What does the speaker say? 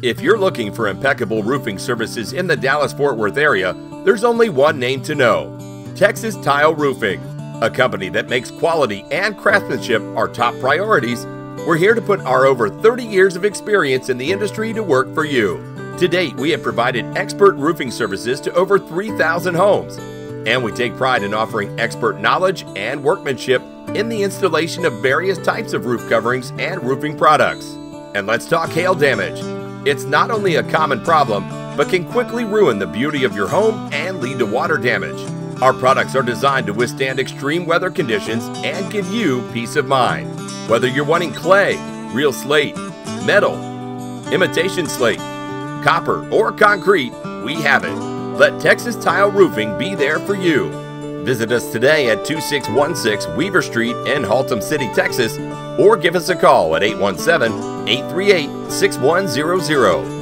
If you're looking for impeccable roofing services in the Dallas Fort Worth area, there's only one name to know Texas Tile Roofing, a company that makes quality and craftsmanship our top priorities. We're here to put our over 30 years of experience in the industry to work for you. To date, we have provided expert roofing services to over 3,000 homes, and we take pride in offering expert knowledge and workmanship in the installation of various types of roof coverings and roofing products. And let's talk hail damage. It's not only a common problem, but can quickly ruin the beauty of your home and lead to water damage. Our products are designed to withstand extreme weather conditions and give you peace of mind. Whether you're wanting clay, real slate, metal, imitation slate, copper, or concrete, we have it. Let Texas Tile Roofing be there for you. Visit us today at 2616 Weaver Street in Haltom City, Texas, or give us a call at 817 838 6100.